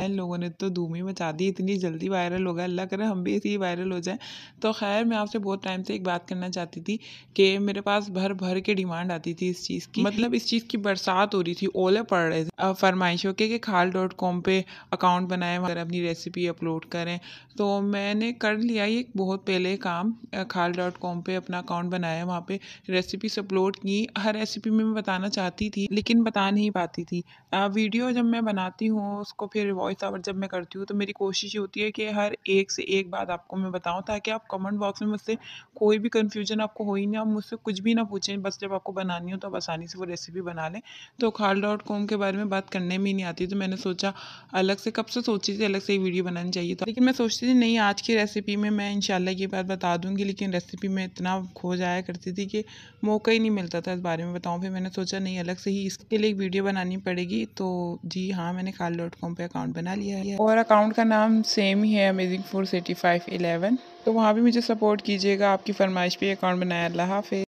इन लोगों ने तो धूम ही मचा दी इतनी जल्दी वायरल हो गया अल्लाह करे हम भी इसी वायरल हो जाए। तो खैर मैं आपसे बहुत टाइम से एक बात करना चाहती थी कि मेरे पास भर भर के डिमांड आती थी इस चीज़ की। मतलब इस चीज़ की बरसात हो रही थी ओले पड़ रहे थे। फरमाइशों के कि खाल डॉट कॉम पर अकाउंट बनाए वगैरह अपनी रेसिपी अपलोड करें। तो मैंने कर लिया ये बहुत पहले काम खाल डॉट कॉम पर अपना अकाउंट बनाया वहाँ पर रेसिपीज़ अपलोड की। हर रेसिपी में मैं बताना चाहती थी लेकिन बता नहीं पाती थी। वीडियो जब मैं बनाती हूँ उसको फिर वॉइस ओवर जब मैं करती हूँ तो मेरी कोशिश ये होती है कि हर एक से एक बात आपको मैं बताऊँ, ताकि आप कमेंट बॉक्स में मुझसे कोई भी कन्फ्यूज़न आपको हो ही नहीं, आप मुझसे कुछ भी ना पूछें, बस जब आपको बनानी हो तो आप आसानी से वो रेसिपी बना लें। तो खाल डॉट कॉम के बारे में बात करने में ही नहीं आती तो मैंने सोचा अलग से, कब से सोची थी अलग से ही वीडियो बनानी चाहिए था। लेकिन मैं सोचती थी, नहीं, आज की रेसिपी में मैं इंशाल्लाह ये बात बता दूँगी, लेकिन रेसिपी में इतना खो जाया करती थी कि मौका ही नहीं मिलता था इस बारे में बताऊँ। फिर मैंने सोचा, नहीं, अलग से ही इसके लिए एक वीडियो बनानी पड़ेगी तो जी हाँ मैंने खाल डॉट कॉम पर अकाउंट बना लिया है। और अकाउंट का नाम सेम ही है amazing four city five eleven तो वहाँ भी मुझे सपोर्ट कीजिएगा, आपकी फरमाइश पे अकाउंट बनाया। अल्लाह हाफिज़।